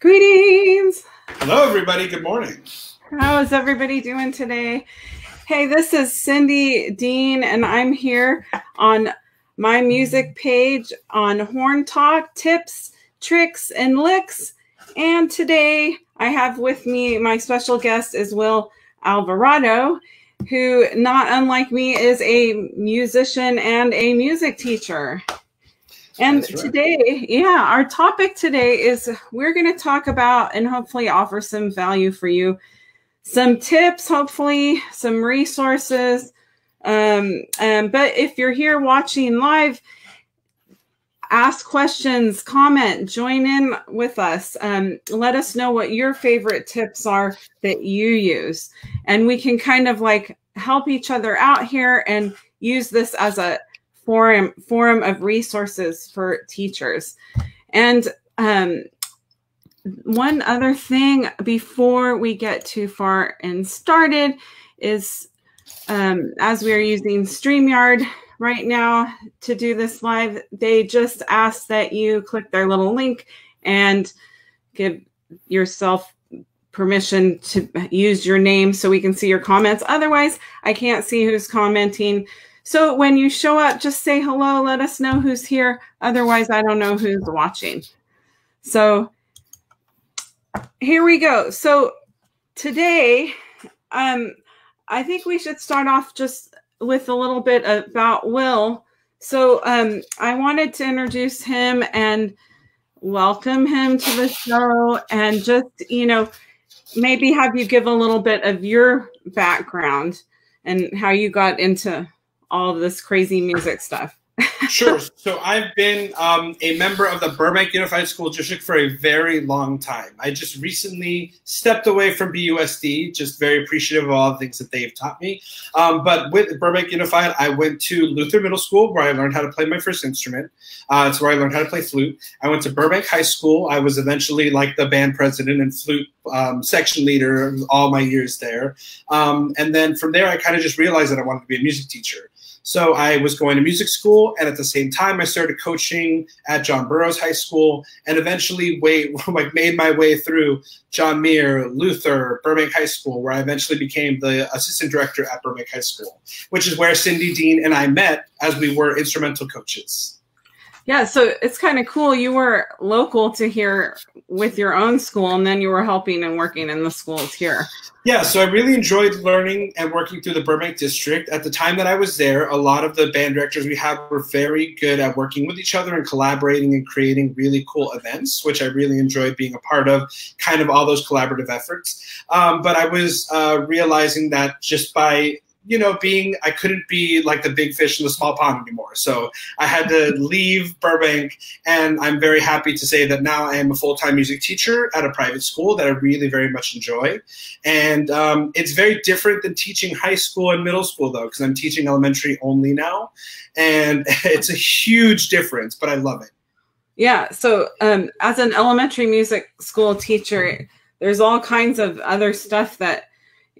Greetings. Hello, everybody. Good morning. How is everybody doing today? Hey, this is Cindy Deane, and I'm here on my music page on Horn Talk tips, tricks, and licks. And today I have with me my special guest is Will Alvarado, who, not unlike me, is a musician and a music teacher. And right. today, yeah, our topic today is we're going to talk about and hopefully offer some value for you, some tips, hopefully some resources. Um, um, but if you're here watching live, ask questions, comment, join in with us. Um, let us know what your favorite tips are that you use, and we can kind of like help each other out here and use this as a forum forum of resources for teachers. And um, one other thing before we get too far and started is um, as we are using StreamYard right now to do this live, they just ask that you click their little link and give yourself permission to use your name so we can see your comments. Otherwise, I can't see who's commenting. So when you show up, just say hello, let us know who's here. Otherwise, I don't know who's watching. So here we go. So today, um, I think we should start off just with a little bit about Will. So um, I wanted to introduce him and welcome him to the show and just, you know, maybe have you give a little bit of your background and how you got into all this crazy music stuff? sure. So I've been um, a member of the Burbank Unified School District for a very long time. I just recently stepped away from BUSD, just very appreciative of all the things that they've taught me. Um, but with Burbank Unified, I went to Luther Middle School where I learned how to play my first instrument. Uh, it's where I learned how to play flute. I went to Burbank High School. I was eventually like the band president and flute um, section leader all my years there. Um, and then from there, I kind of just realized that I wanted to be a music teacher. So I was going to music school, and at the same time, I started coaching at John Burroughs High School, and eventually, way like made my way through John Muir, Luther, Burbank High School, where I eventually became the assistant director at Burbank High School, which is where Cindy Deane and I met as we were instrumental coaches. Yeah, so it's kind of cool. You were local to here with your own school, and then you were helping and working in the schools here. Yeah, so I really enjoyed learning and working through the Burbank district. At the time that I was there, a lot of the band directors we had were very good at working with each other and collaborating and creating really cool events, which I really enjoyed being a part of, kind of all those collaborative efforts. Um, but I was uh, realizing that just by you know, being I couldn't be like the big fish in the small pond anymore. So I had to leave Burbank, and I'm very happy to say that now I am a full time music teacher at a private school that I really very much enjoy. And um, it's very different than teaching high school and middle school though, because I'm teaching elementary only now, and it's a huge difference, but I love it. Yeah. So um, as an elementary music school teacher, there's all kinds of other stuff that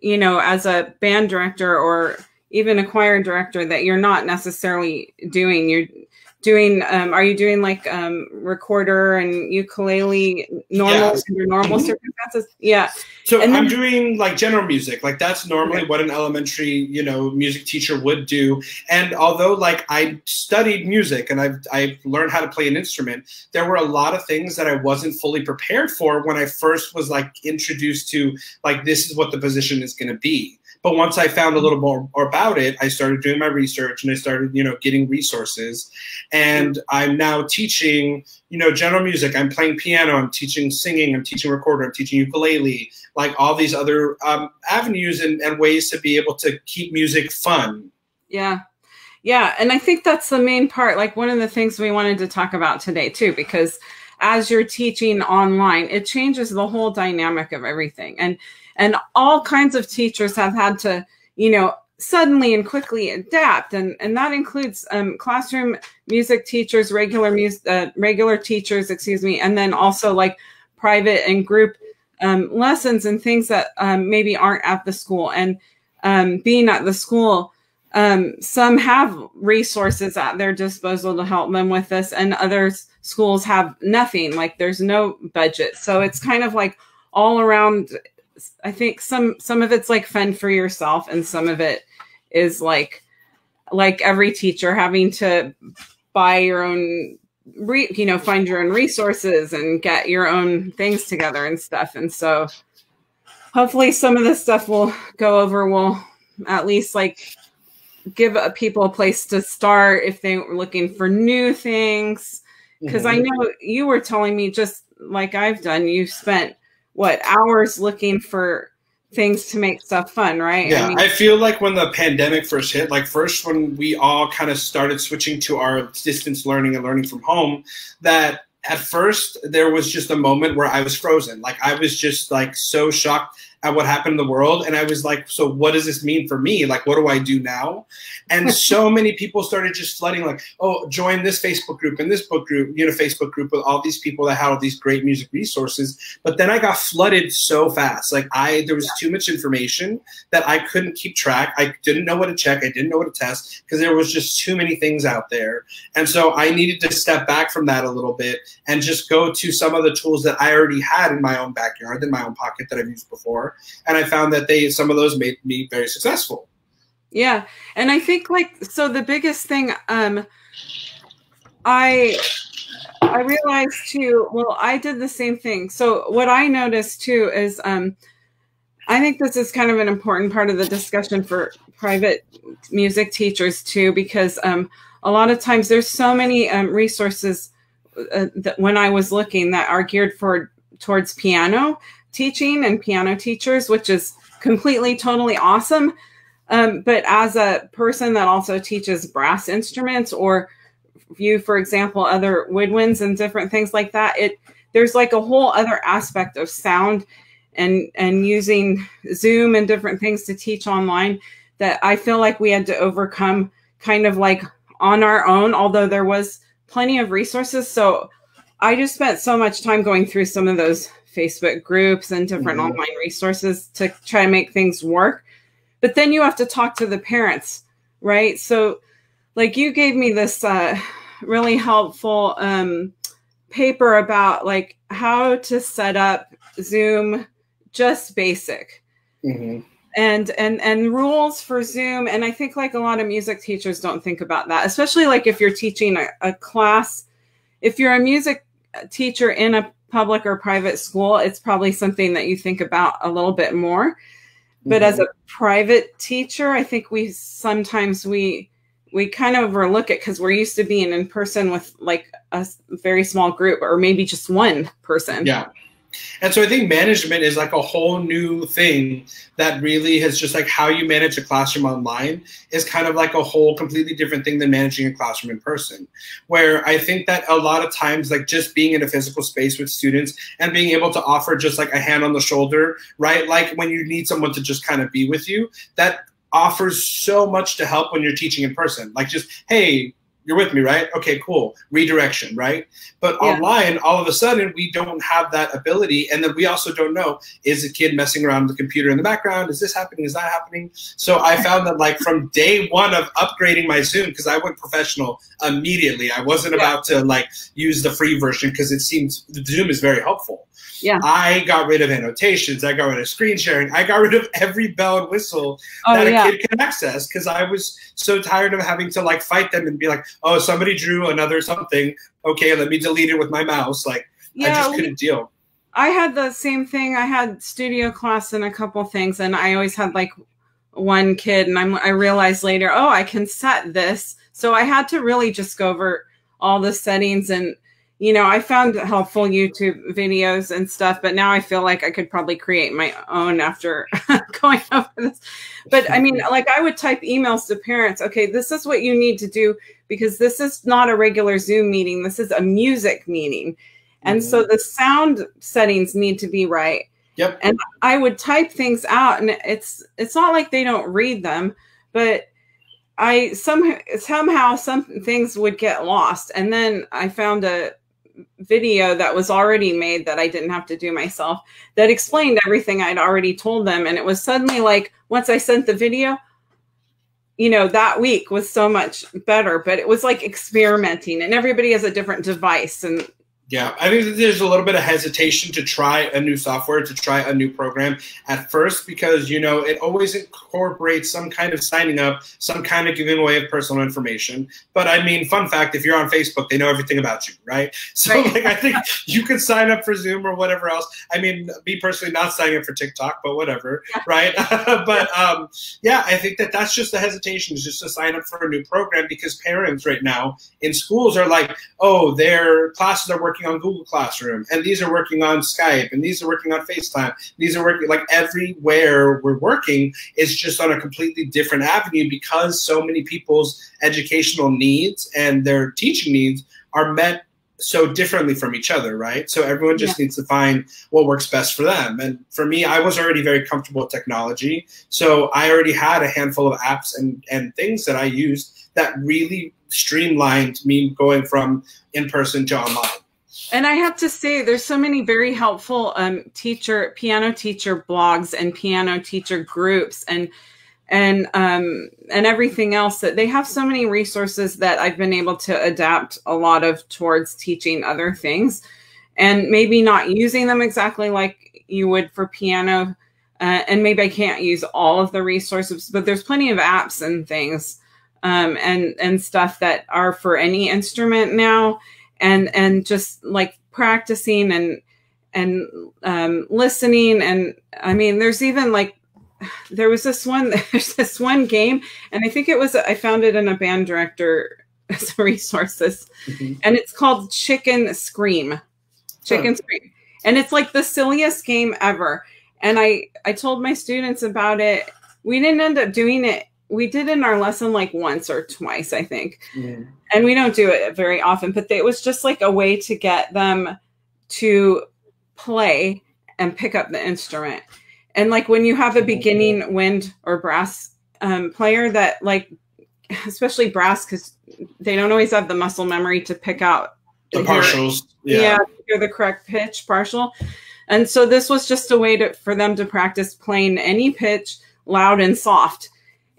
you know, as a band director or even a choir director that you're not necessarily doing. You're doing um, are you doing like um, recorder and ukulele normal yeah. under normal mm-hmm. circumstances yeah so and i'm then, doing like general music like that's normally okay. what an elementary you know music teacher would do and although like i studied music and i've i've learned how to play an instrument there were a lot of things that i wasn't fully prepared for when i first was like introduced to like this is what the position is going to be but once I found a little more about it, I started doing my research and I started, you know, getting resources. And I'm now teaching, you know, general music. I'm playing piano. I'm teaching singing. I'm teaching recorder. I'm teaching ukulele. Like all these other um, avenues and, and ways to be able to keep music fun. Yeah. Yeah. And I think that's the main part. Like one of the things we wanted to talk about today, too, because as you're teaching online, it changes the whole dynamic of everything. And and all kinds of teachers have had to you know suddenly and quickly adapt and and that includes um, classroom music teachers regular music uh, regular teachers excuse me and then also like private and group um, lessons and things that um, maybe aren't at the school and um, being at the school um, some have resources at their disposal to help them with this, and others schools have nothing. Like there's no budget, so it's kind of like all around. I think some some of it's like fend for yourself, and some of it is like like every teacher having to buy your own re, you know find your own resources and get your own things together and stuff. And so hopefully some of this stuff will go over. Will at least like give people a place to start if they were looking for new things. Because mm-hmm. i know you were telling me just like i've done you spent what hours looking for things to make stuff fun, right? Yeah, I, mean, I, feel like when the pandemic first hit, like first when we all kind of started switching to our distance learning and learning from home, that at first there was just a moment where I was frozen. Like I was just like so shocked at what happened in the world. And I was like, so what does this mean for me? Like, what do I do now? And so many people started just flooding, like, oh, join this Facebook group and this book group, you know, Facebook group with all these people that have all these great music resources. But then I got flooded so fast. Like I there was yeah. too much information that I couldn't keep track. I didn't know what to check. I didn't know what to test because there was just too many things out there. And so I needed to step back from that a little bit and just go to some of the tools that I already had in my own backyard, in my own pocket that I've used before and I found that they some of those made me very successful. Yeah, and I think like so the biggest thing um I I realized too, well, I did the same thing. So what I noticed too is um I think this is kind of an important part of the discussion for private music teachers too, because um, a lot of times there's so many um, resources uh, that when I was looking that are geared for towards piano teaching and piano teachers, which is completely, totally awesome. Um, but as a person that also teaches brass instruments or view, for example, other woodwinds and different things like that, it there's like a whole other aspect of sound and and using Zoom and different things to teach online that I feel like we had to overcome kind of like on our own, although there was plenty of resources. So I just spent so much time going through some of those Facebook groups and different mm-hmm. online resources to try to make things work. But then you have to talk to the parents, right? So, like, you gave me this uh, really helpful um, paper about like how to set up Zoom just basic. Mm-hmm. And and and rules for Zoom, and I think like a lot of music teachers don't think about that, especially like if you're teaching a, a class. If you're a music teacher in a public or private school, it's probably something that you think about a little bit more. But mm-hmm. as a private teacher, I think we sometimes we we kind of overlook it because we're used to being in person with like a very small group or maybe just one person. Yeah. And so I think management is like a whole new thing that really has just like how you manage a classroom online is kind of like a whole completely different thing than managing a classroom in person. Where I think that a lot of times, like just being in a physical space with students and being able to offer just like a hand on the shoulder, right? Like when you need someone to just kind of be with you, that offers so much to help when you're teaching in person. Like just, hey, you're with me, right? Okay, cool. Redirection, right? But yeah. online, all of a sudden, we don't have that ability. And then we also don't know is a kid messing around with the computer in the background? Is this happening? Is that happening? So I found that, like, from day one of upgrading my Zoom, because I went professional immediately, I wasn't yeah. about to, like, use the free version because it seems Zoom is very helpful. Yeah. I got rid of annotations. I got rid of screen sharing. I got rid of every bell and whistle oh, that a yeah. kid can access because I was so tired of having to like fight them and be like, oh, somebody drew another something. Okay, let me delete it with my mouse. Like yeah, I just couldn't we, deal. I had the same thing. I had studio class and a couple things, and I always had like one kid, and I'm, I realized later, oh, I can set this. So I had to really just go over all the settings and you know, I found helpful YouTube videos and stuff, but now I feel like I could probably create my own after going over this. But I mean, like I would type emails to parents, okay, this is what you need to do because this is not a regular Zoom meeting. This is a music meeting. And mm-hmm. so the sound settings need to be right. Yep. And I would type things out and it's it's not like they don't read them, but I some somehow some things would get lost. And then I found a video that was already made that I didn't have to do myself that explained everything I'd already told them. And it was suddenly like, once I sent the video, you know, that week was so much better, but it was like experimenting and everybody has a different device and yeah, I think there's a little bit of hesitation to try a new software, to try a new program at first, because you know it always incorporates some kind of signing up, some kind of giving away of personal information. But I mean, fun fact: if you're on Facebook, they know everything about you, right? So, right. like, I think you can sign up for Zoom or whatever else. I mean, me personally, not signing up for TikTok, but whatever, yeah. right? but um, yeah, I think that that's just the hesitation is just to sign up for a new program because parents right now in schools are like, oh, their classes are working working on Google Classroom, and these are working on Skype, and these are working on FaceTime. These are working like everywhere we're working is just on a completely different avenue because so many people's educational needs and their teaching needs are met so differently from each other, right? So everyone just yeah. needs to find what works best for them. And for me, I was already very comfortable with technology. So I already had a handful of apps and, and things that I used that really streamlined me going from in person to online. And I have to say, there's so many very helpful um, teacher, piano teacher blogs and piano teacher groups and and um, and everything else that they have so many resources that I've been able to adapt a lot of towards teaching other things, and maybe not using them exactly like you would for piano. Uh, and maybe I can't use all of the resources, but there's plenty of apps and things um, and and stuff that are for any instrument now and and just like practicing and and um, listening. And i mean there's even like there was this one there's this one game and i think it was i found it in a band director resources mm-hmm. and it's called chicken scream. Chicken scream. And it's like the silliest game ever. And i i told my students about it. We didn't end up doing it. We did in our lesson like once or twice, I think. Mm. And we don't do it very often, but it was just like a way to get them to play and pick up the instrument. And like when you have a beginning wind or brass um, player that like, especially brass, because they don't always have the muscle memory to pick out the partials. Hear, yeah, hear the correct pitch partial. And so this was just a way to for them to practice playing any pitch loud and soft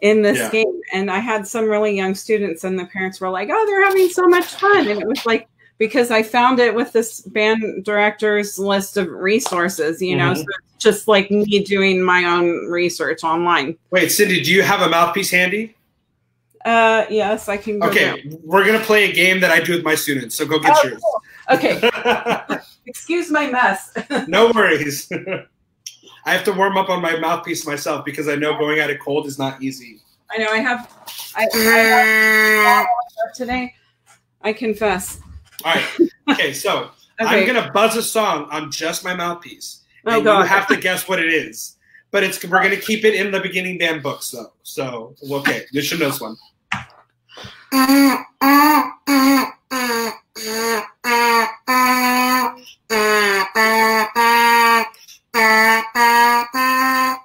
in this yeah. game. And I had some really young students, and the parents were like, "Oh, they're having so much fun!" And it was like because I found it with this band director's list of resources. You know, mm-hmm. so just like me doing my own research online. Wait, Cindy, do you have a mouthpiece handy? Uh, yes, I can. okay, down. we're gonna play a game that I do with my students. So go get oh, yours. Cool. Okay. Excuse my mess. no worries. I have to warm up on my mouthpiece myself because I know going at it cold is not easy. I know. I have. I, I have today. I confess. All right. Okay. So okay. I'm gonna buzz a song on just my mouthpiece, oh, and God. you have to guess what it is. But it's we're gonna keep it in the beginning band books though. So okay, you should know this one. I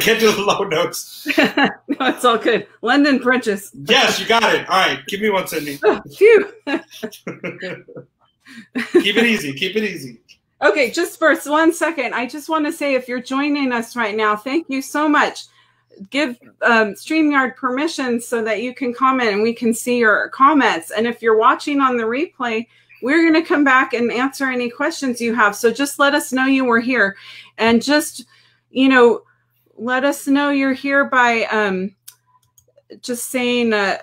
can't do the low notes. no, it's all good. London Princess. yes, you got it. All right, give me one, Cindy. Oh, phew. keep it easy. Keep it easy. Okay, just for one second, I just want to say if you're joining us right now, thank you so much. Give um, StreamYard permission so that you can comment and we can see your comments. And if you're watching on the replay, we're going to come back and answer any questions you have. So just let us know you were here. And just, you know, let us know you're here by um, just saying a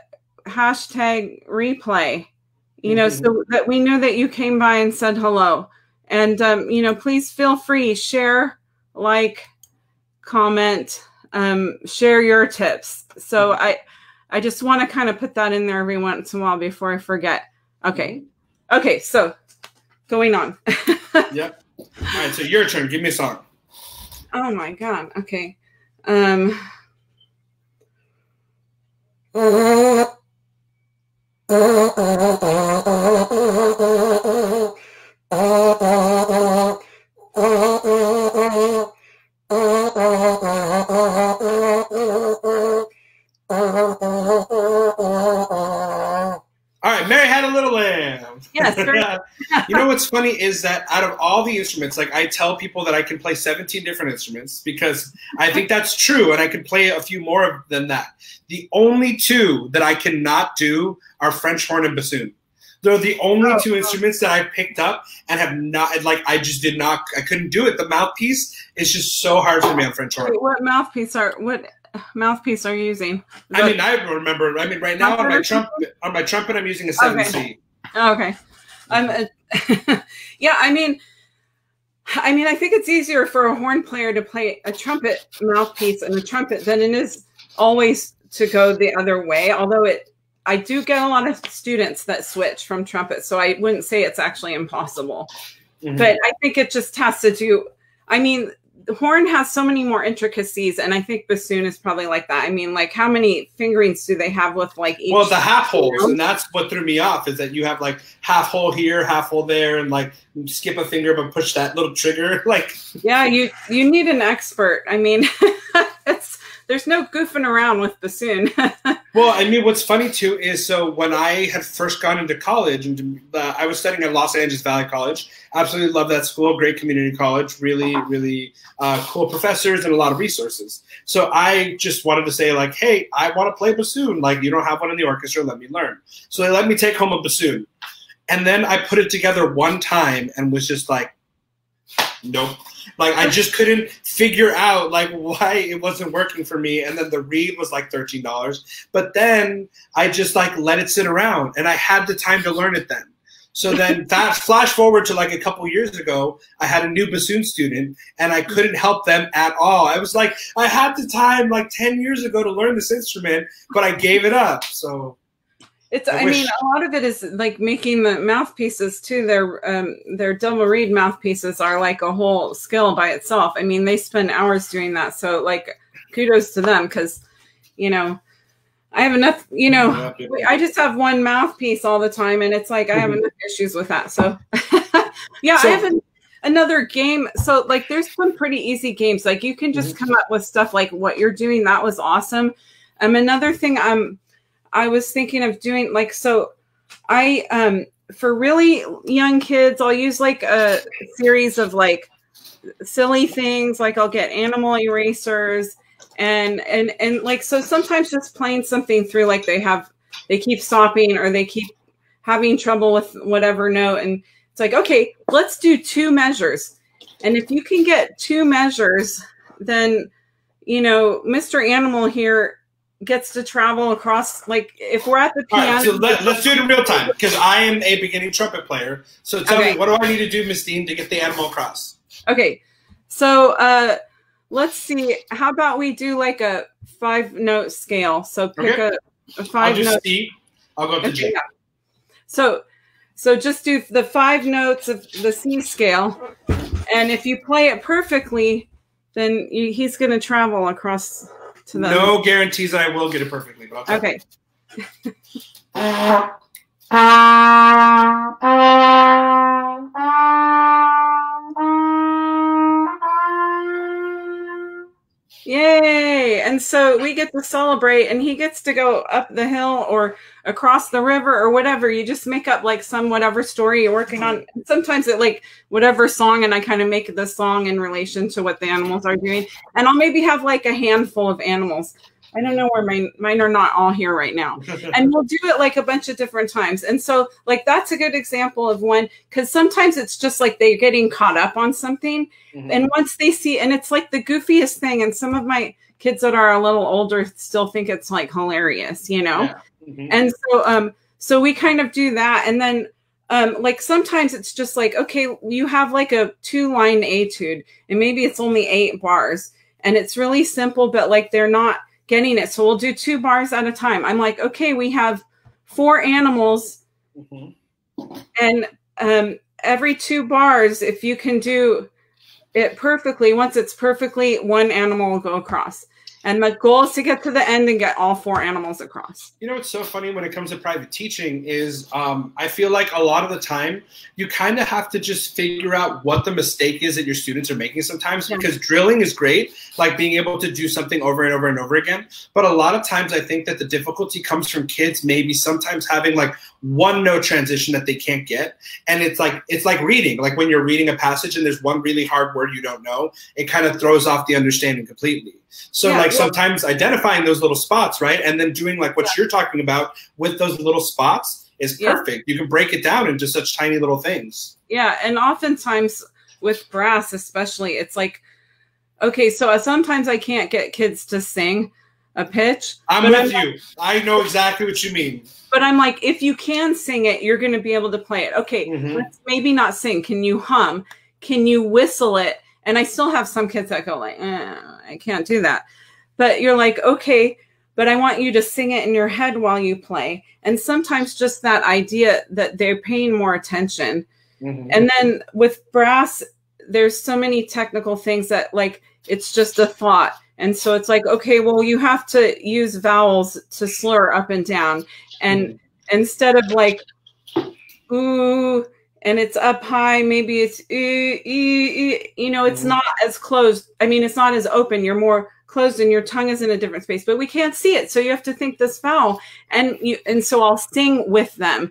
hashtag replay, you know, mm-hmm. so that we know that you came by and said hello. And, um, you know, please feel free, share, like, comment, um, share your tips. So. I, I just want to kind of put that in there every once in a while before I forget. Okay. Mm-hmm. Okay. So going on. yep. All right. So your turn. Give me a song. Oh my God. Okay. Um, you know what's funny is that out of all the instruments, like I tell people that I can play 17 different instruments because I think that's true, and I can play a few more than that. The only two that I cannot do are French horn and bassoon. They're the only Oh, two instruments that I picked up and have not like I just did not I couldn't do it. The mouthpiece is just so hard for me on French horn. Wait, what mouthpiece are what mouthpiece are you using? I mean, I remember. I mean, right now on my trumpet, on my trumpet, I'm using a seven C. Okay. Um, uh, yeah, I mean, I mean, I think it's easier for a horn player to play a trumpet mouthpiece and a trumpet than it is always to go the other way. Although it, I do get a lot of students that switch from trumpet, so I wouldn't say it's actually impossible. Mhm. But I think it just has to do. I mean, the horn has so many more intricacies, and I think bassoon is probably like that. I mean, like how many fingerings do they have with like each? Well, the half holes, and that's what threw me off is that you have like half hole here, half hole there, and like skip a finger but push that little trigger. Like, Yeah, you you need an expert. I mean, it's there's no goofing around with the bassoon. well, I mean, what's funny too is so when I had first gone into college, and uh, I was studying at Los Angeles Valley College. Absolutely love that school, great community college, really, really uh, cool professors and a lot of resources. So I just wanted to say like, hey, I want to play bassoon. Like, you don't have one in the orchestra, let me learn. So they let me take home a bassoon, and then I put it together one time and was just like, nope. Like I just couldn't figure out like why it wasn't working for me. And then the reed was like thirteen dollars. But then I just like let it sit around and I had the time to learn it then. So then that flash forward to like a couple years ago, I had a new bassoon student and I couldn't help them at all. I was like, I had the time like 10 years ago to learn this instrument, but I gave it up. So It's I I, mean a lot of it is like making the mouthpieces too. Their um their double reed mouthpieces are like a whole skill by itself. I mean they spend hours doing that. So like kudos to them because you know I have enough. You know I just have one mouthpiece all the time, and it's like I have Mhm. enough issues with that. So, yeah, So- I have an, another game. So, like, there's some pretty easy games. Like, you can just Mm-hmm. come up with stuff like what you're doing. That was awesome. Um, another thing I'm, I was thinking of doing like so. I um for really young kids, I'll use like a series of like silly things. Like I'll get animal erasers and and and like so sometimes just playing something through like they have they keep stopping or they keep having trouble with whatever note and it's like okay let's do two measures and if you can get two measures then you know mr animal here gets to travel across like if we're at the All piano right, so let, let's do it in real time because I am a beginning trumpet player. So tell Okay. me, what do I need to do, Miss Deane, to get the animal across? okay so uh let's see how about we do like a five note scale so pick Okay. a, a I'll five do note C. I'll go up to G. yeah. So, so just do the five notes of the C scale, and if you play it perfectly, then you, he's going to travel across to the. No guarantees I will get it perfectly, but I'll try. Okay. Yay! And so we get to celebrate, and he gets to go up the hill or across the river or whatever. You just make up like some whatever story you're working on. Sometimes it like whatever song, and I kind of make the song in relation to what the animals are doing. And I'll maybe have like a handful of animals. I don't know where mine mine are not all here right now and we'll do it like a bunch of different times. And so, like, that's a good example of one because sometimes it's just like they're getting caught up on something. Mhm. And once they see, and it's like the goofiest thing. And some of my kids that are a little older still think it's like hilarious, you know? Yeah. Mhm. And so, um, so we kind of do that. And then, um, like sometimes it's just like, okay, you have like a two line etude and maybe it's only eight bars and it's really simple, but like they're not getting it. So we'll do two bars at a time. I'm like, okay, we have four animals Mhm. and um, every two bars, if you can do it perfectly, once it's perfectly, one animal will go across. And my goal is to get to the end and get all four animals across. You know what's so funny when it comes to private teaching is um, I feel like a lot of the time you kind of have to just figure out what the mistake is that your students are making sometimes Yeah. because drilling is great, like being able to do something over and over and over again. But a lot of times I think that the difficulty comes from kids maybe sometimes having like one note transition that they can't get. And it's like it's like reading. Like when you're reading a passage and there's one really hard word you don't know, it kind of throws off the understanding completely. So Yeah, like well- sometimes identifying those little spots, right? And then doing like what you're talking about with those little spots is Yeah. perfect. You can break it down into such tiny little things. Yeah, and oftentimes with brass, especially, it's like, okay, so sometimes I can't get kids to sing a pitch, I'm But with I'm you. I know exactly what you mean. but I'm like, if you can sing it, you're going to be able to play it. Okay, Mhm. let's maybe not sing. Can you hum? Can you whistle it? And I still have some kids that go like, eh, I can't do that. But you're like, okay, but I want you to sing it in your head while you play. And sometimes just that idea that they're paying more attention Mhm. and then with brass there's so many technical things that like it's just a thought and so it's like okay well you have to use vowels to slur up and down. And instead of like ooh and it's up high maybe it's ee, ee, you know it's Mhm. not as closed. I mean it's not as open. You're more closed and your tongue is in a different space but we can't see it. So you have to think this vowel. And you and so i'll sing with them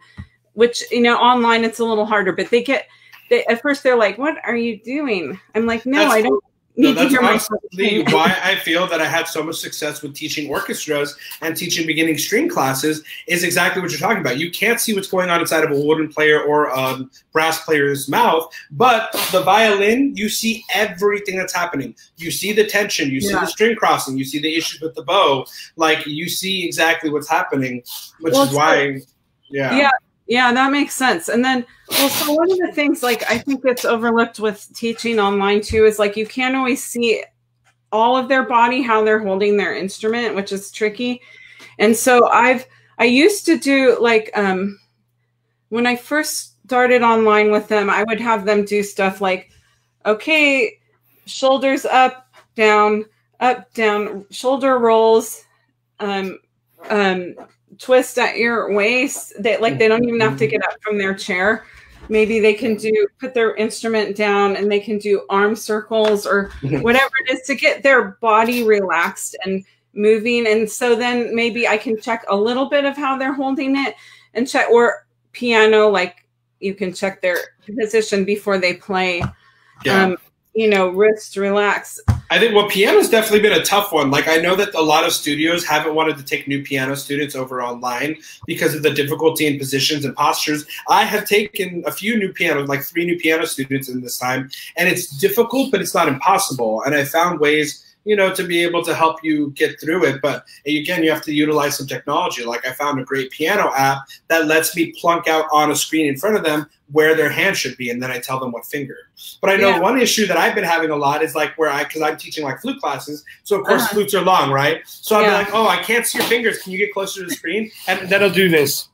which you know online it's a little harder but they get they, at first they're like what are you doing? I'm like no That's- i don't No, that's honestly why I feel that I had so much success with teaching orchestras and teaching beginning string classes is exactly what you're talking about. You can't see what's going on inside of a woodwind player or a brass player's mouth, but the violin, you see everything that's happening. You see the tension, you see Yeah. the string crossing, you see the issues with the bow. Like you see exactly what's happening, which Well, is why, yeah. yeah yeah that makes sense. And then well so one of the things like i think that's overlooked with teaching online too is like you can't always see all of their body how they're holding their instrument which is tricky. And so i've i used to do like um when i first started online with them i would have them do stuff like okay shoulders up down up down shoulder rolls um um twist at your waist they like they don't even have to get up from their chair. Maybe they can do put their instrument down and they can do arm circles or whatever it is to get their body relaxed and moving. And so then maybe i can check a little bit of how they're holding it and check or piano like you can check their position before they play. Yeah. um you know wrist relax I think well, piano's definitely been a tough one. Like I know that a lot of studios haven't wanted to take new piano students over online because of the difficulty in positions and postures. I have taken a few new piano, like three new piano students in this time, and it's difficult, but it's not impossible. And I found ways, you know, to be able to help you get through it. But again, you have to utilize some technology. Like I found a great piano app that lets me plunk out on a screen in front of them where their hand should be, and then I tell them what finger. But I know Yeah. one issue that I've been having a lot is like where I, because I'm teaching like flute classes, so of course Uh-huh. flutes are long, right? So I'm Yeah. like, oh, I can't see your fingers. Can you get closer to the screen? And then I'll do this.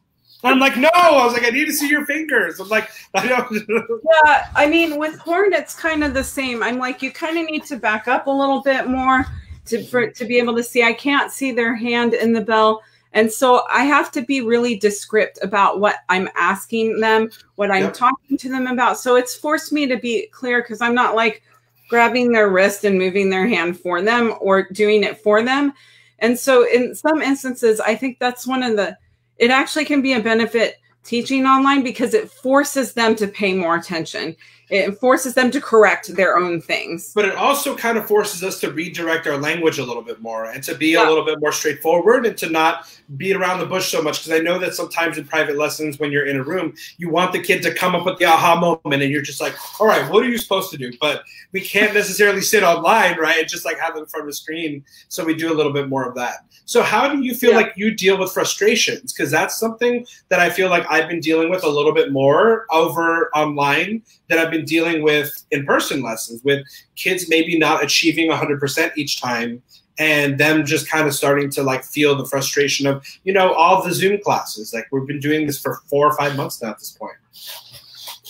And I'm like, no. I was like, I need to see your fingers. I'm like, I don't. Yeah, I mean, with horn, it's kind of the same. I'm like, you kind of need to back up a little bit more to for to be able to see. I can't see their hand in the bell, and so I have to be really descript about what I'm asking them, what I'm Yep. talking to them about. So it's forced me to be clear because I'm not like grabbing their wrist and moving their hand for them or doing it for them. And so in some instances, I think that's one of the it actually can be a benefit teaching online because it forces them to pay more attention. It forces them to correct their own things. But it also kind of forces us to redirect our language a little bit more and to be a little bit more straightforward and to not beat around the bush so much. Because I know that sometimes in private lessons, when you're in a room, you want the kid to come up with the aha moment, and you're just like, "All right, what are you supposed to do?" But we can't necessarily sit online, right? And just like have it in front of a screen. So we do a little bit more of that. So how do you feel Yeah. like you deal with frustrations? Because that's something that I feel like I've been dealing with a little bit more over online than I've been dealing with in person lessons with kids maybe not achieving 100% each time and them just kind of starting to like feel the frustration of you know all the zoom classes like we've been doing this for four or five months now at this point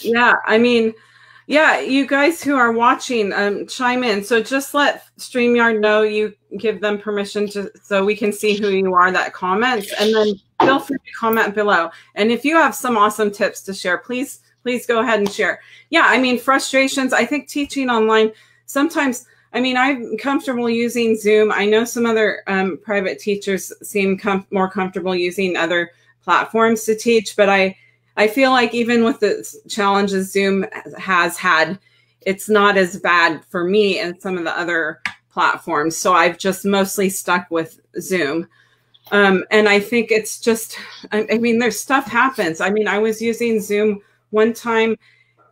Yeah, I mean, Yeah, you guys who are watching, um, chime in. So just let StreamYard know you give them permission to so we can see who you are that comments and then feel free to comment below. And if you have some awesome tips to share, please, please go ahead and share. Yeah, I mean frustrations. I think teaching online sometimes I mean, I'm comfortable using Zoom. I know some other um, private teachers seem com more comfortable using other platforms to teach, but I I feel like even with the challenges Zoom has had, it's not as bad for me and some of the other platforms. So I've just mostly stuck with Zoom. Um, and I think it's just, I, I, mean, there's stuff happens. I mean, I was using Zoom one time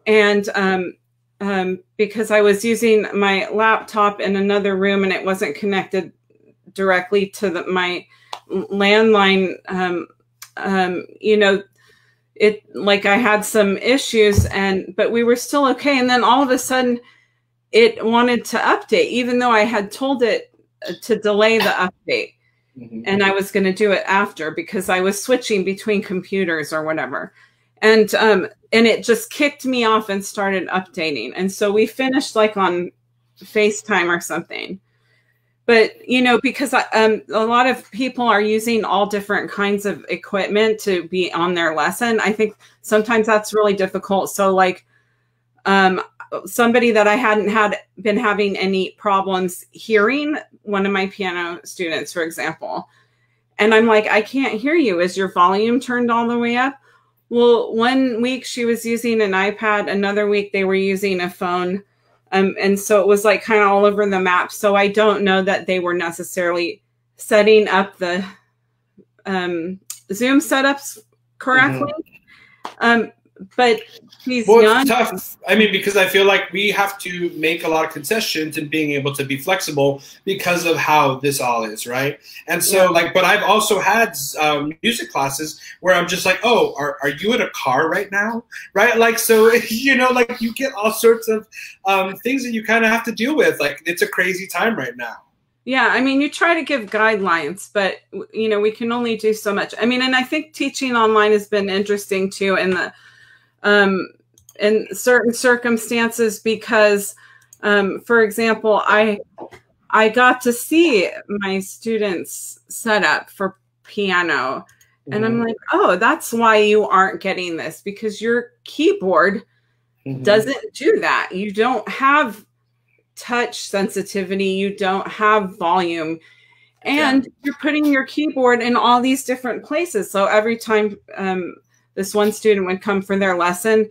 and um, um, because I was using my laptop in another room and it wasn't connected directly to the, my landline, um, um, you know, it like I had some issues and but we were still okay. And then all of a sudden it wanted to update, even though I had told it uh, to delay the update. Mm-hmm. And I was going to do it after because I was switching between computers or whatever. And um and it just kicked me off and started updating. And so we finished like on FaceTime or something. But you know because I, um, a lot of people are using all different kinds of equipment to be on their lesson. I think sometimes that's really difficult. So like um, somebody that i hadn't had been having any problems hearing one of my piano students for example. And i'm like i can't hear you. Is your volume turned all the way up well one week she was using an ipad another week they were using a phone um, and so it was like kind of all over the map. So I don't know that they were necessarily setting up the um, Zoom setups correctly. Mm-hmm. Um, but he's well, young. It's tough. I mean, because I feel like we have to make a lot of concessions in being able to be flexible because of how this all is, right? And so, yeah. like, but I've also had um, music classes where I'm just like, oh, are, are you in a car right now? Right? Like, so, you know, like you get all sorts of um, things that you kind of have to deal with. Like, it's a crazy time right now. Yeah, I mean, you try to give guidelines, but you know, we can only do so much. I mean, and I think teaching online has been interesting too in the um, in certain circumstances because, um, for example, I I got to see my students set up for piano, and I'm mm-hmm. like, oh, that's why you aren't getting this because your keyboard mm-hmm. doesn't do that. You don't have touch sensitivity. You don't have volume and yeah. you're putting your keyboard in all these different places. So every time um, this one student would come for their lesson.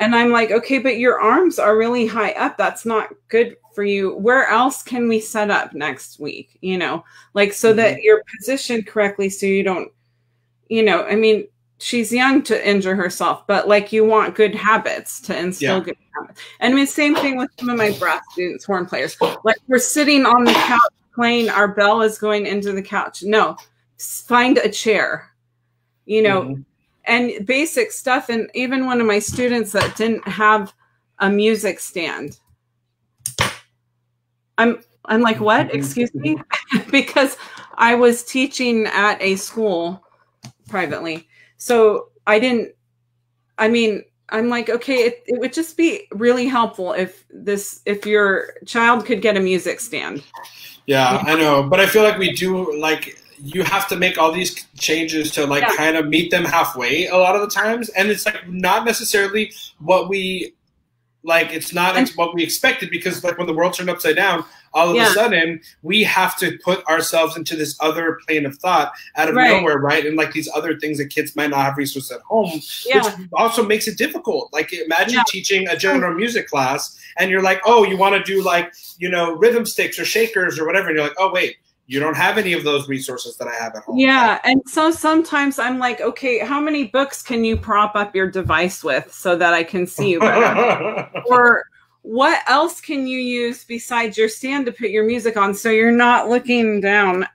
And i'm like okay but your arms are really high up. That's not good for you. Where else can we set up next week you know? Like so mm-hmm. that you're positioned correctly so you don't you know i mean she's young to injure herself but like you want good habits to instill yeah. good habits. And i mean same thing with some of my brass students horn players. Like we're sitting on the couch playing our bell is going into the couch. No find a chair you know? Mm-hmm and basic stuff. And even one of my students that didn't have a music stand. I'm I'm like, what? Excuse me? because I was teaching at a school privately. So I didn't I mean, I'm like, okay, it, it would just be really helpful if this if your child could get a music stand. Yeah, I know, but I feel like we do like you have to make all these changes to like yeah. kind of meet them halfway a lot of the times and it's like not necessarily what we like it's not and, what we expected because like when the world turned upside down all of yeah. a sudden we have to put ourselves into this other plane of thought out of right. nowhere right and like these other things that kids might not have resources at home yeah. which also makes it difficult like imagine yeah. teaching a general music class and you're like oh you want to do like you know rhythm sticks or shakers or whatever and you're like oh wait you don't have any of those resources that I have at home. Yeah. And so sometimes I'm like, okay, how many books can you prop up your device with so that I can see you better? or what else can you use besides your stand to put your music on so you're not looking down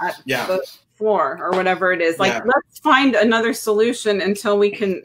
at yeah. the floor or whatever it is? Like, yeah. let's find another solution until we can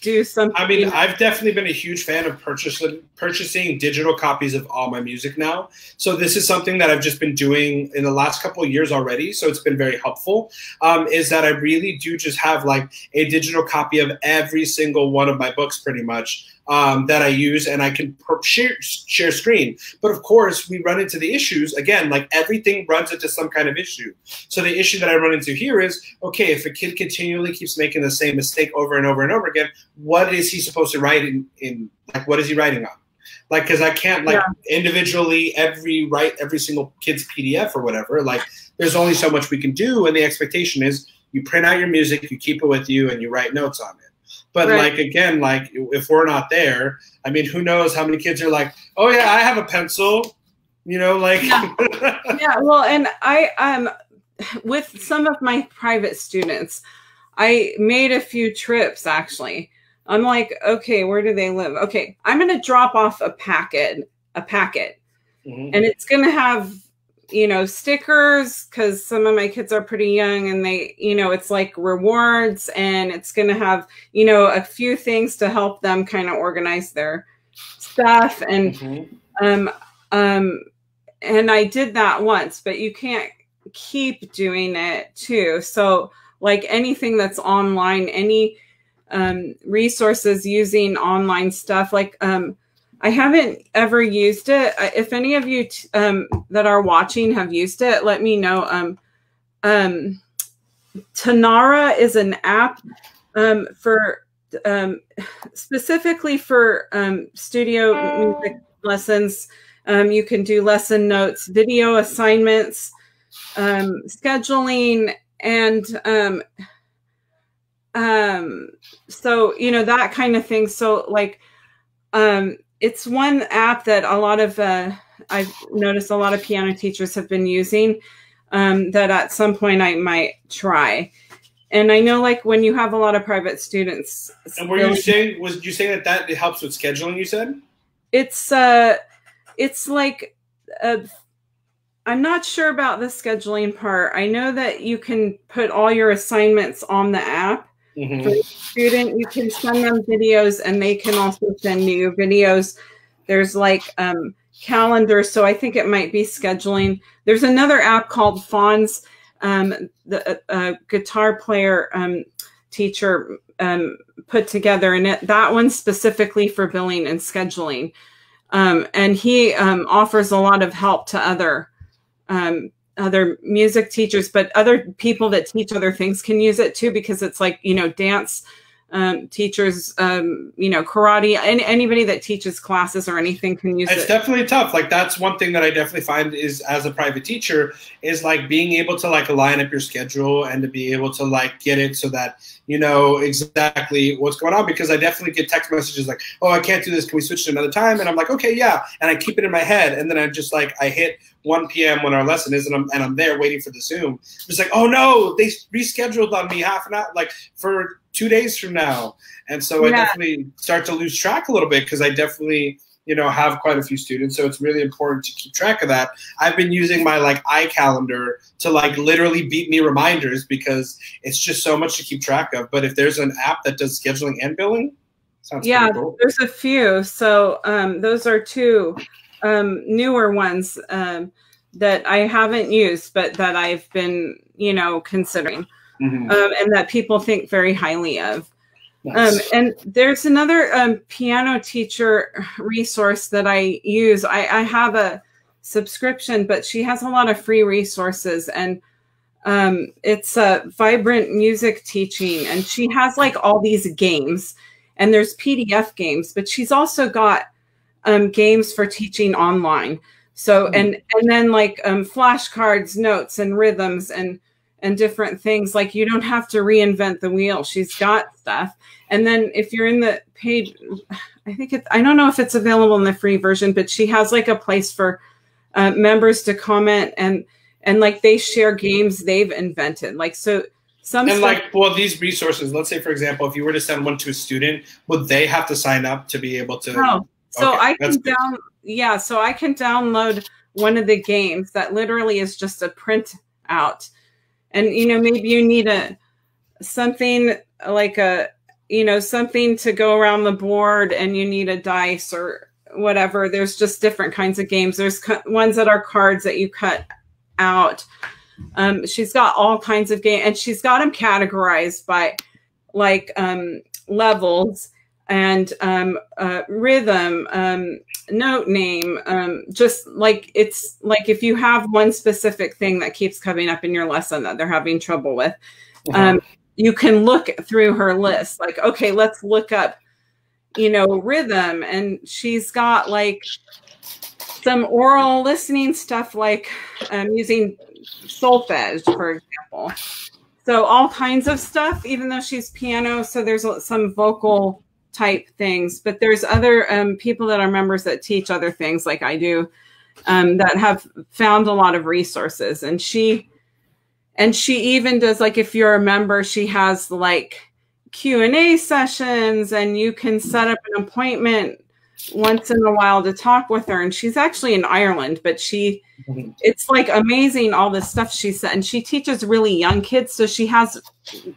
do something. I mean, I've definitely been a huge fan of purchasing purchasing digital copies of all my music now. So this is something that I've just been doing in the last couple of years already. So it's been very helpful. Um, is that I really do just have like a digital copy of every single one of my books, pretty much um, that I use, and I can share share screen. But of course, we run into the issues again. Like everything runs into some kind of issue. So the issue that I run into here is okay. If a kid continually keeps making the same mistake over and over and over again, what is he supposed to write in? in like what is he writing on? Like because I can't like yeah. individually every write every single kid's PDF or whatever. Like there's only so much we can do, and the expectation is you print out your music, you keep it with you, and you write notes on it. But right. like again, like if we're not there, I mean, who knows how many kids are like, oh yeah, I have a pencil, you know, like yeah. yeah. Well, and I um with some of my private students, I made a few trips actually. I'm like, okay, where do they live? Okay, I'm gonna drop off a packet, a packet, mm-hmm. and it's gonna have you know, stickers because some of my kids are pretty young and they, you know, it's like rewards and it's going to have, you know, a few things to help them kind of organize their stuff. And, mm-hmm. um, um, and I did that once, but you can't keep doing it too. So, like anything that's online, any um, resources using online stuff, like, um, I haven't ever used it. If any of you um, that are watching have used it, let me know. Um, um, Tonara is an app um, for um, specifically for um, studio music lessons. You can do lesson notes, video assignments, scheduling, and so you know that kind of thing. So like um it's one app that a lot of uh, I've noticed a lot of piano teachers have been using um, that at some point I might try. And I know, like when you have a lot of private students. And were you saying was you saying that that it helps with scheduling? You said it's uh, it's like uh, I'm not sure about the scheduling part. I know that you can put all your assignments on the app, Mm-hmm. For the student, you can send them videos and they can also send you videos. There's like um, calendar, so I think it might be scheduling. There's another app called Fons, um, the uh, guitar player um, teacher um, put together, and it, that one's specifically for billing and scheduling. Um, and he um, offers a lot of help to other other music teachers, but other people that teach other things can use it too because it's like you know dance um, teachers, um, you know, karate, and anybody that teaches classes or anything can use it's it. It's definitely tough. Like that's one thing that I definitely find is as a private teacher is like being able to like line up your schedule and to be able to like get it so that you know exactly what's going on because I definitely get text messages like, "Oh, I can't do this. Can we switch to another time?" And I'm like, "Okay, yeah." And I keep it in my head, and then I'm just like I hit 1 p.m. when our lesson is, and I'm and I'm there waiting for the Zoom. It's like, "Oh no, they rescheduled on me half an hour, like for two days from now." And so yeah. I definitely start to lose track a little bit because I definitely you know have quite a few students so it's really important to keep track of that i've been using my like iCalendar to like literally beat me reminders because it's just so much to keep track of but if there's an app that does scheduling and billing yeah cool. there's a few so um, those are two um, newer ones um, that i haven't used but that i've been you know considering mm-hmm. Um, and that people think very highly of um, and there's another um, piano teacher resource that I use. I, I, have a subscription, but she has a lot of free resources, and um, it's a vibrant music teaching. And she has like all these games, and there's PDF games, but she's also got um, games for teaching online. So mm-hmm. and and then like um, flashcards, notes, and rhythms, and and different things. Like you don't have to reinvent the wheel. She's got stuff. And then if you're in the paid, I think it's, I don't know if it's available in the free version, but she has like a place for uh, members to comment and, and like they share games they've invented. Like, so some and like, well, these resources, let's say, for example, if you were to send one to a student, would they have to sign up to be able to? No. So okay, I can down, yeah, so I can download one of the games that literally is just a print out and you know maybe you need a something like a you know something to go around the board and you need a dice or whatever. There's just different kinds of games. There's ones that are cards that you cut out. Um, she's got all kinds of games and she's got them categorized by like um, levels and um, uh, rhythm, um, note name. Um, just like it's like if you have one specific thing that keeps coming up in your lesson that they're having trouble with, um, you can look through her list. Like, okay, let's look up, you know, rhythm, and she's got like some oral listening stuff, like um, using solfege, for example. So all kinds of stuff, even though she's piano. So there's some vocal type things, but there's other um, people that are members that teach other things like I do um, that have found a lot of resources. And she, and she even does like, if you're a member, she has like Q&A sessions and you can set up an appointment once in a while to talk with her and she's actually in Ireland but she mm-hmm. it's like amazing all this stuff she said and she teaches really young kids so she has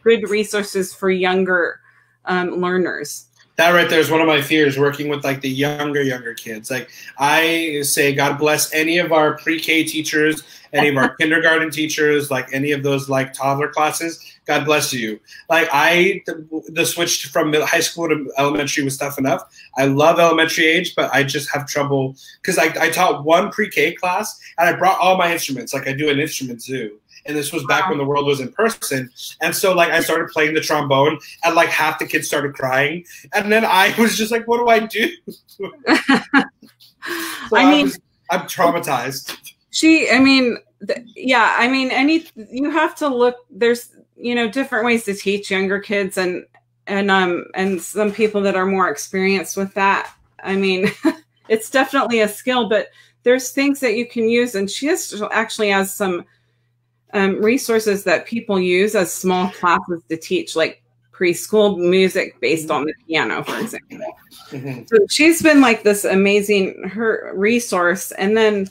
good resources for younger um, learners that right there is one of my fears working with like the younger younger kids. Like i say god bless any of our pre-k teachers any of our kindergarten teachers like any of those like toddler classes. God bless you. Like i the, the switch from high school to elementary was tough enough. I love elementary age but i just have trouble because I, I taught one pre-k class and i brought all my instruments. Like i do an instrument zoo and this was back when the world was in person. And so like I started playing the trombone and like half the kids started crying. And then I was just like, what do I do? so I mean I am traumatized. She I mean th- yeah, I mean any you have to look there's you know different ways to teach younger kids and and um and some people that are more experienced with that. I mean, it's definitely a skill, but there's things that you can use and she has, actually has some um, resources that people use as small classes to teach, like preschool music based on the piano, for example. Mm-hmm. So she's been like this amazing her resource. And then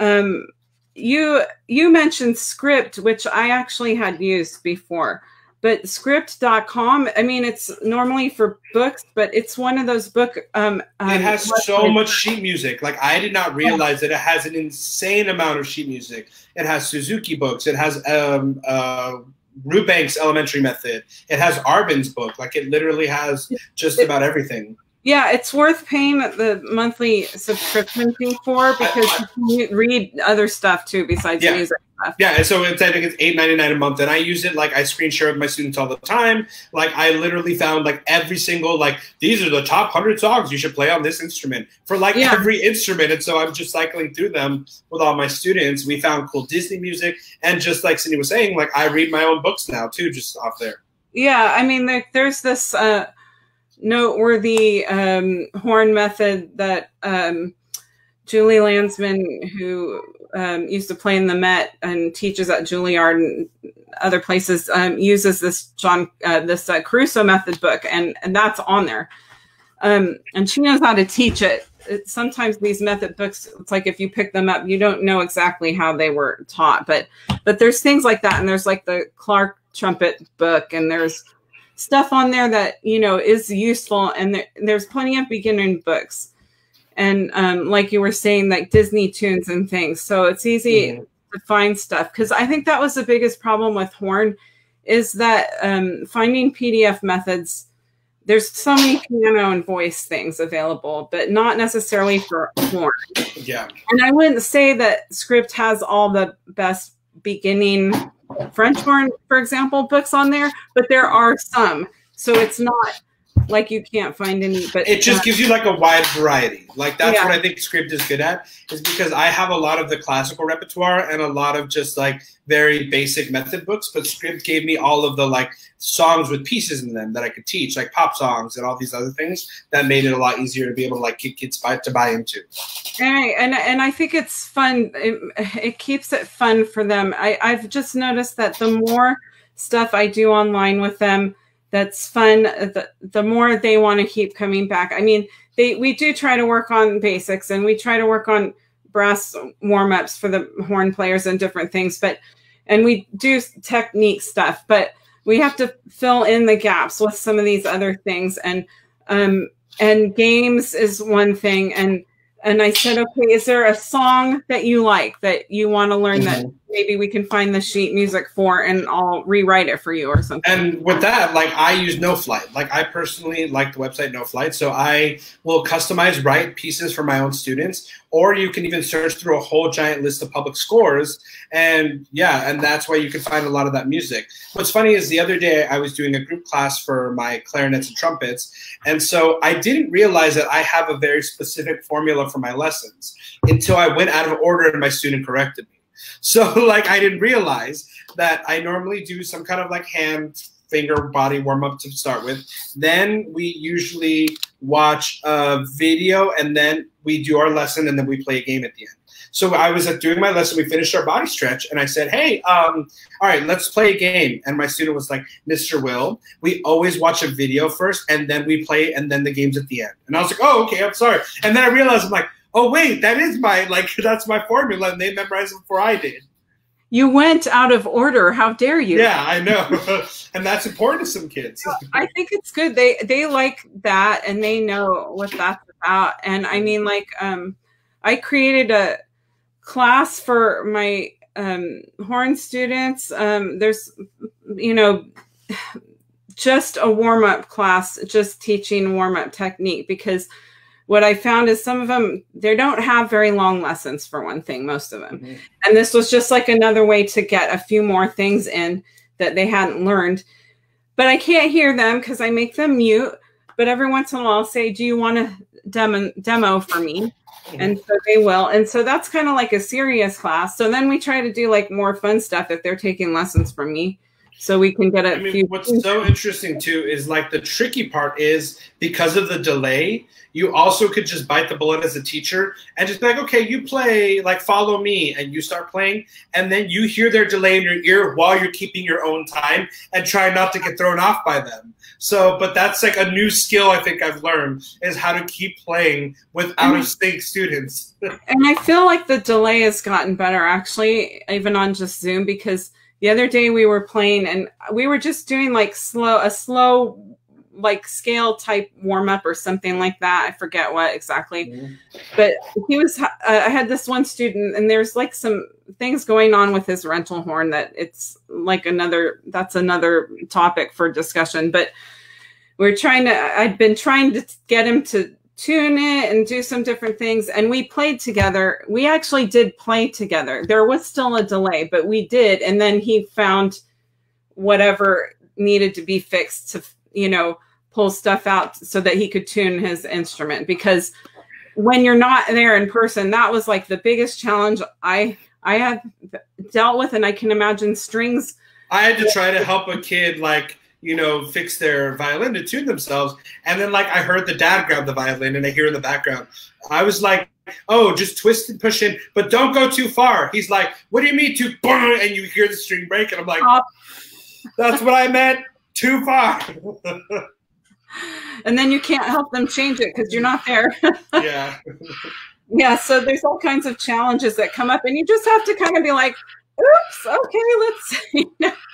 um, you you mentioned Scribd, which I actually had used before. But Scribd.com I mean, it's normally for books, but it's one of those book. Um, um, it has so much sheet music. Like I did not realize that it has an insane amount of sheet music. It has Suzuki books. It has um, uh, Rubank's Elementary Method. It has Arban's book. Like it literally has just about everything. Yeah, it's worth paying the monthly subscription fee for because you can read other stuff too besides yeah. music stuff. Yeah, so it's I think it's eight ninety nine a month, and I use it like I screen share with my students all the time. Like I literally found like every single like these are the top hundred songs you should play on this instrument for like yeah. every instrument, and so I'm just cycling through them with all my students. We found cool Disney music, and just like Cindy was saying, like I read my own books now too, just off there. Yeah, I mean, there, there's this uh, noteworthy um, horn method that um, Julie Landsman, who um, used to play in the Met and teaches at Juilliard and other places, um, uses this John uh, this uh, Caruso method book, and and that's on there. Um, and she knows how to teach it. it. Sometimes these method books, it's like if you pick them up, you don't know exactly how they were taught, but but there's things like that, and there's like the Clark trumpet book, and there's stuff on there that you know is useful, and there, there's plenty of beginner books and um, like you were saying, like Disney tunes and things. So it's easy mm-hmm. to find stuff because I think that was the biggest problem with Horn is that um, finding PDF methods. There's so many piano and voice things available, but not necessarily for horn. Yeah. And I wouldn't say that Scribd has all the best beginning French for example, books on there, but there are some. So it's not like you can't find any but it just gives you like a wide variety. Like that's yeah. what i think Scribd is good at is because i have a lot of the classical repertoire and a lot of just like very basic method books but Scribd gave me all of the like songs with pieces in them that i could teach like pop songs and all these other things that made it a lot easier to be able to like get kids buy, to buy into. And, and and i think it's fun. It, it keeps it fun for them. I i've just noticed that the more stuff i do online with them that's fun the, the more they want to keep coming back i mean they we do try to work on basics and we try to work on brass warm-ups for the horn players and different things but and we do technique stuff but we have to fill in the gaps with some of these other things and um and games is one thing and and i said okay is there a song that you like that you want to learn mm-hmm. that maybe we can find the sheet music for and I'll rewrite it for you or something. And with that, like I use Noteflight. Like I personally like the website Noteflight, so I will customize write pieces for my own students. Or you can even search through a whole giant list of public scores, and yeah, and that's where you can find a lot of that music. What's funny is the other day I was doing a group class for my clarinets and trumpets, and so I didn't realize that I have a very specific formula for my lessons until I went out of order and my student corrected me. So like I didn't realize that I normally do some kind of like hand finger body warm up to start with. Then we usually watch a video and then we do our lesson and then we play a game at the end. So I was doing my lesson. We finished our body stretch, and I said, "Hey, um, all right, let's play a game." And my student was like, "Mr. Will, we always watch a video first, and then we play, and then the game's at the end." And I was like, "Oh, okay, I'm sorry." And then I realized I'm like, oh wait, that is my like that's my formula, and they memorized it before I did. You went out of order. How dare you? Yeah, I know, and that's important to some kids. I think it's good. They they like that, and they know what that's about. And I mean, like, um, I created a class for my um, horn students. Um, there's, you know, just a warm up class, just teaching warm up technique because what I found is some of them they don't have very long lessons for one thing, most of them. Mm-hmm. And this was just like another way to get a few more things in that they hadn't learned. But I can't hear them because I make them mute. But every once in a while, I'll say, "Do you want to demo demo for me?" Mm-hmm. And so they will. And so that's kind of like a serious class. So then we try to do like more fun stuff if they're taking lessons from me so we can get a I mean, few. What's so interesting too is like the tricky part is because of the delay, you also could just bite the bullet as a teacher and just be like, okay, you play, like follow me, and you start playing, and then you hear their delay in your ear while you're keeping your own time and try not to get thrown off by them. So, but that's like a new skill I think I've learned is how to keep playing with out of sync students. and I feel like the delay has gotten better actually, even on just Zoom because the other day we were playing and we were just doing like slow a slow like scale type warm up or something like that. I forget what exactly, mm-hmm. but he was. Uh, I had this one student, and there's like some things going on with his rental horn that it's like another. That's another topic for discussion. But we're trying to. I'd been trying to get him to tune it and do some different things. And we played together. We actually did play together. There was still a delay, but we did. And then he found whatever needed to be fixed to, you know, pull stuff out so that he could tune his instrument. Because when you're not there in person, that was like the biggest challenge I I have dealt with. And I can imagine strings. I had to try to help a kid like you know, fix their violin to tune themselves. And then like I heard the dad grab the violin and I hear in the background. I was like, oh, just twist and push in, but don't go too far. He's like, what do you mean too far? And you hear the string break, and I'm like, that's what I meant, too far. and then you can't help them change it because you're not there. yeah. yeah. So there's all kinds of challenges that come up, and you just have to kind of be like, oops, okay, let's see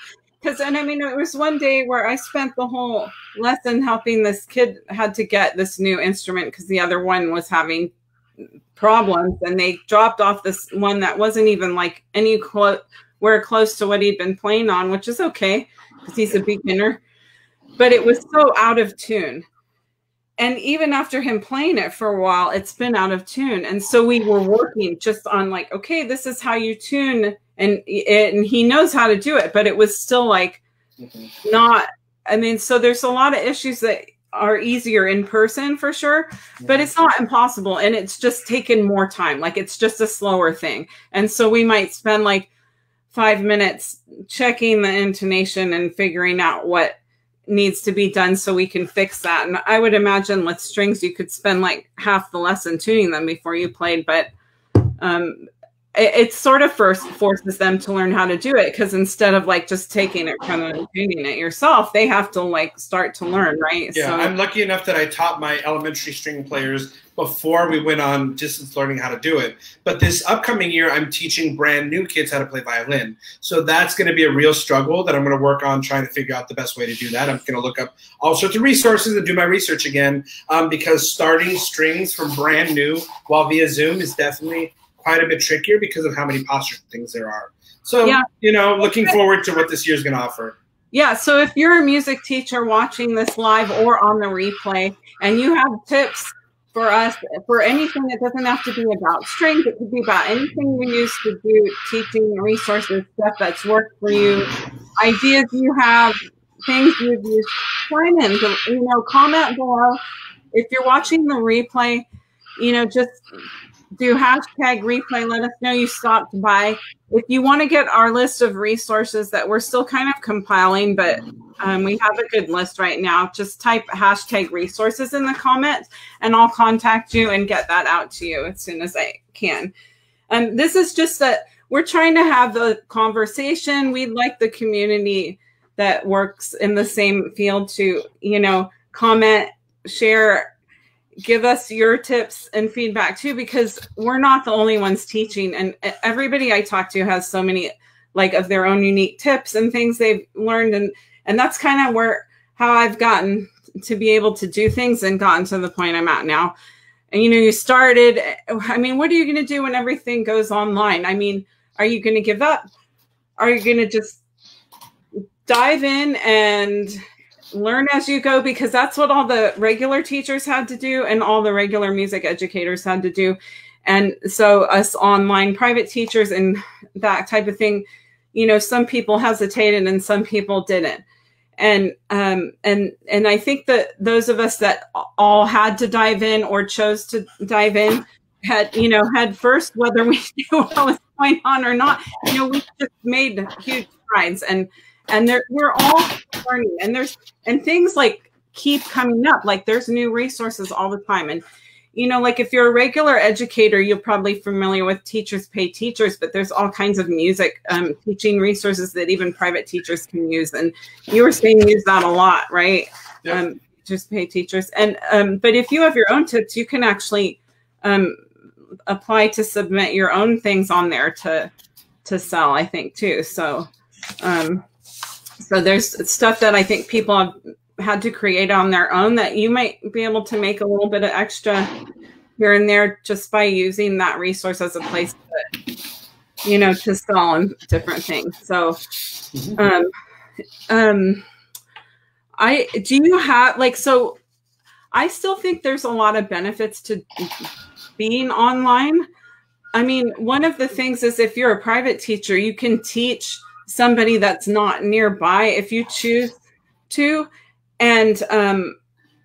because and I mean it was one day where I spent the whole lesson helping this kid had to get this new instrument because the other one was having problems and they dropped off this one that wasn't even like any close where close to what he'd been playing on, which is okay because he's a beginner. But it was so out of tune. And even after him playing it for a while, it's been out of tune. And so we were working just on like, okay, this is how you tune and and he knows how to do it but it was still like mm-hmm. not i mean so there's a lot of issues that are easier in person for sure but it's not impossible and it's just taken more time like it's just a slower thing. And so we might spend like five minutes checking the intonation and figuring out what needs to be done so we can fix that. And i would imagine with strings you could spend like half the lesson tuning them before you played but um, it, it sort of first forces them to learn how to do it because instead of like just taking it from and doing it yourself, they have to like start to learn, right? Yeah, so, I'm lucky enough that I taught my elementary string players before we went on distance learning how to do it. But this upcoming year, I'm teaching brand new kids how to play violin. So that's going to be a real struggle that I'm going to work on trying to figure out the best way to do that. I'm going to look up all sorts of resources and do my research again um, because starting strings from brand new while via Zoom is definitely quite a bit trickier because of how many posture things there are. So, yeah. you know, looking forward to what this year's going to offer. Yeah. So if you're a music teacher watching this live or on the replay and you have tips for us for anything that doesn't have to be about strings, it could be about anything you use to do teaching resources, stuff that's worked for you, ideas you have, things you've used, chime in, you know, comment below. If you're watching the replay, you know, just do hashtag replay. Let us know you stopped by. If you want to get our list of resources that we're still kind of compiling, but um, we have a good list right now, just type hashtag resources in the comments and I'll contact you and get that out to you as soon as I can. Um, this is just that we're trying to have the conversation. We'd like the community that works in the same field to, you know, comment, share give us your tips and feedback too because we're not the only ones teaching and everybody i talk to has so many like of their own unique tips and things they've learned and and that's kind of where how i've gotten to be able to do things and gotten to the point i'm at now. And you know you started i mean what are you going to do when everything goes online? I mean are you going to give up? Are you going to just dive in and learn as you go because that's what all the regular teachers had to do and all the regular music educators had to do. And so us online private teachers and that type of thing you know some people hesitated and some people didn't. And um and and i think that those of us that all had to dive in or chose to dive in had you know had first whether we knew what was going on or not. You know we just made huge strides and and there we're all learning and there's and things like keep coming up like there's new resources all the time. And you know like if you're a regular educator you're probably familiar with teachers pay teachers but there's all kinds of music um, teaching resources that even private teachers can use. And you were saying use that a lot right? Yep. um, just pay teachers. And um, but if you have your own tips you can actually um, apply to submit your own things on there to to sell i think too. So um so there's stuff that I think people have had to create on their own that you might be able to make a little bit of extra here and there just by using that resource as a place to, you know, to sell and different things. So, mm-hmm. um, um, I do you have like so I still think there's a lot of benefits to being online. I mean, one of the things is if you're a private teacher, you can teach somebody that's not nearby if you choose to and um,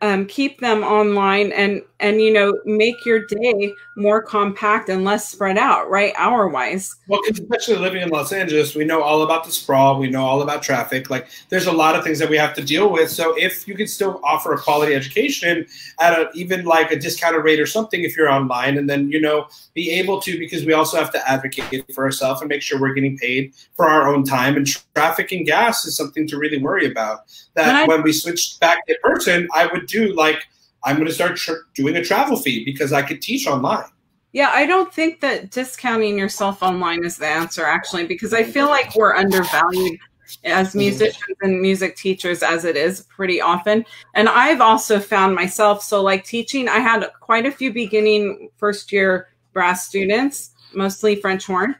um, keep them online and and you know make your day more compact and less spread out right hour wise well especially living in los angeles we know all about the sprawl we know all about traffic like there's a lot of things that we have to deal with. So if you can still offer a quality education at a even like a discounted rate or something if you're online and then you know be able to because we also have to advocate for ourselves and make sure we're getting paid for our own time and traffic and gas is something to really worry about. That I, when we switched back in person i would do like I'm going to start doing a travel fee because I could teach online. Yeah, I don't think that discounting yourself online is the answer, actually, because I feel like we're undervalued as mm-hmm. musicians and music teachers as it is pretty often. And I've also found myself, so like teaching, I had quite a few beginning first year brass students, mostly French horn,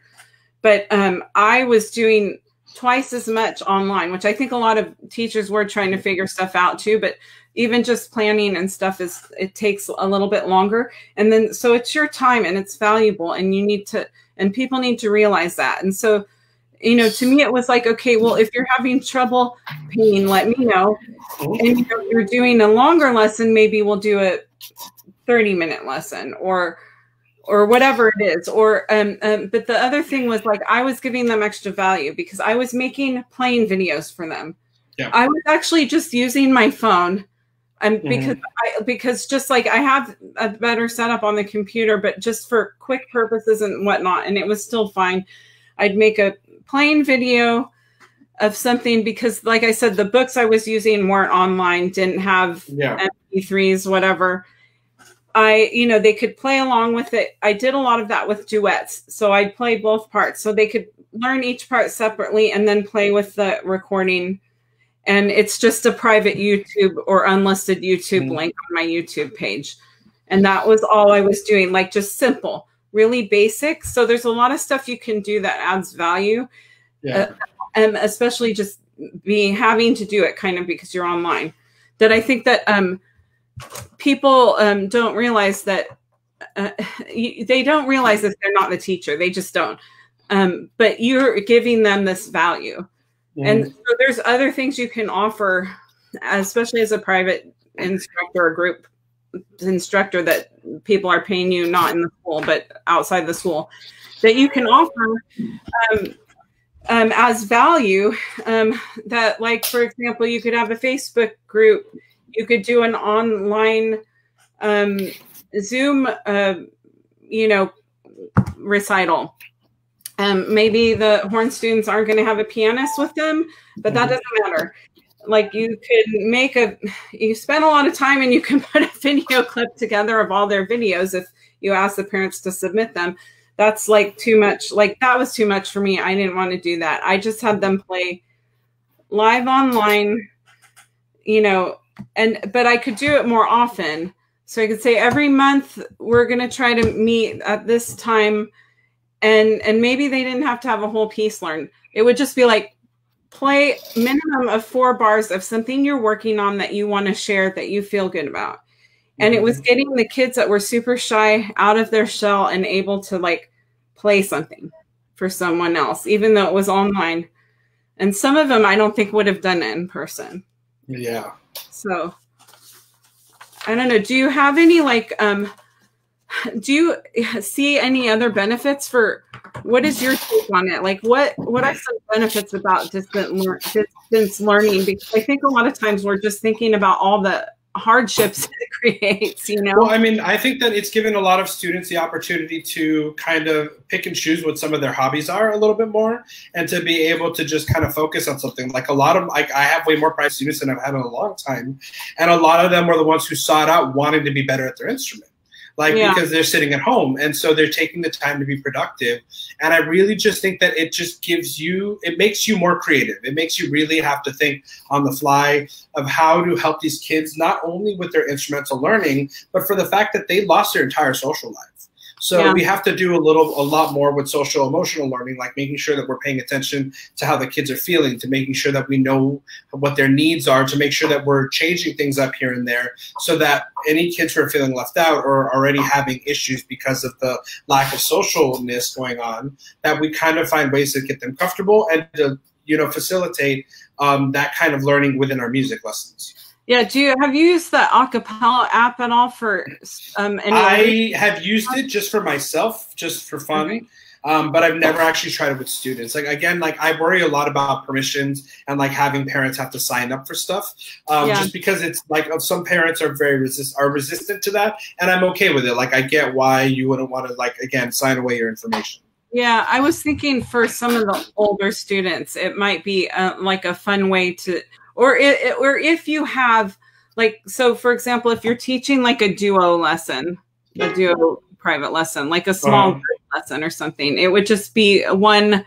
but um, I was doing twice as much online, which I think a lot of teachers were trying to figure stuff out too. But even just planning and stuff is it takes a little bit longer. And then so it's your time and it's valuable and you need to and people need to realize that. And so you know to me it was like okay well if you're having trouble paying let me know. And you know, you're doing a longer lesson maybe we'll do a 30 minute lesson or or whatever it is. Or um, um, but the other thing was like i was giving them extra value because i was making playing videos for them. Yeah. i was actually just using my phone and mm-hmm. because I because just like I have a better setup on the computer, but just for quick purposes and whatnot, and it was still fine. I'd make a plain video of something because, like I said, the books I was using weren't online, didn't have yeah. MP3s, whatever. I, you know, they could play along with it. I did a lot of that with duets. So I'd play both parts. So they could learn each part separately and then play with the recording and it's just a private YouTube or unlisted YouTube mm-hmm. link on my YouTube page. And that was all I was doing, like just simple, really basic. So there's a lot of stuff you can do that adds value. yeah. uh, and especially just being having to do it kind of because you're online. That I think that um, people um, don't realize that uh, they don't realize that they're not the teacher. They just don't. Um, but you're giving them this value, mm-hmm. and so there's other things you can offer, especially as a private instructor or group instructor that people are paying you not in the school but outside the school that you can offer um, um, as value um, that like for example you could have a facebook group you could do an online um, zoom uh, you know recital um, maybe the horn students aren't going to have a pianist with them but that mm-hmm. doesn't matter. Like you could make a you spend a lot of time and you can put a video clip together of all their videos if you ask the parents to submit them. That's like too much like that was too much for me. I didn't want to do that. I just had them play live online you know and but i could do it more often. So i could say every month we're going to try to meet at this time and and maybe they didn't have to have a whole piece learned. It would just be like play minimum of four bars of something you're working on that you want to share that you feel good about. And it was mm-hmm. getting the kids that were super shy out of their shell and able to like play something for someone else even though it was online. And some of them i don't think would have done it in person. Yeah. So i don't know. Do you have any like um do you see any other benefits for what is your take on it? Like what what are some benefits about distant lear- distance learning? Because i think a lot of times we're just thinking about all the hardships it creates you know? Well i mean i think that it's given a lot of students the opportunity to kind of pick and choose what some of their hobbies are a little bit more and to be able to just kind of focus on something. Like a lot of like i have way more private students than i've had in a long time and a lot of them were the ones who sought out wanting to be better at their instrument like yeah. because they're sitting at home and so they're taking the time to be productive. And i really just think that it just gives you it makes you more creative. It makes you really have to think on the fly of how to help these kids not only with their instrumental learning but for the fact that they lost their entire social life so yeah. we have to do a little, a lot more with social emotional learning, like making sure that we're paying attention to how the kids are feeling, to making sure that we know what their needs are, to make sure that we're changing things up here and there, so that any kids who are feeling left out or already having issues because of the lack of socialness going on, that we kind of find ways to get them comfortable and to you know facilitate um, that kind of learning within our music lessons. Yeah. Do you have you used the acapella app at all for um any I have used it just for myself, just for fun. Okay. Um, but I've never actually tried it with students. Like again, like I worry a lot about permissions and like having parents have to sign up for stuff, um, yeah. just because it's like some parents are very resist are resistant to that, and I'm okay with it. Like I get why you wouldn't want to like again sign away your information. Yeah, I was thinking for some of the older students, it might be uh, like a fun way to or it, or if you have like so for example if you're teaching like a duo lesson a duo private lesson like a small um, lesson or something it would just be one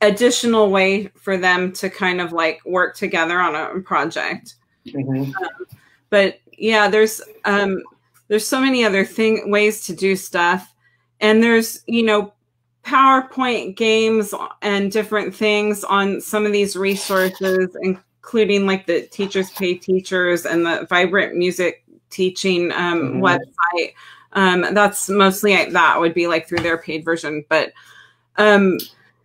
additional way for them to kind of like work together on a project. Mm-hmm. um, but yeah there's um there's so many other thing ways to do stuff. And there's you know PowerPoint games and different things on some of these resources, and including like the teachers pay teachers and the vibrant music teaching um, mm-hmm. website um, that's mostly that would be like through their paid version but um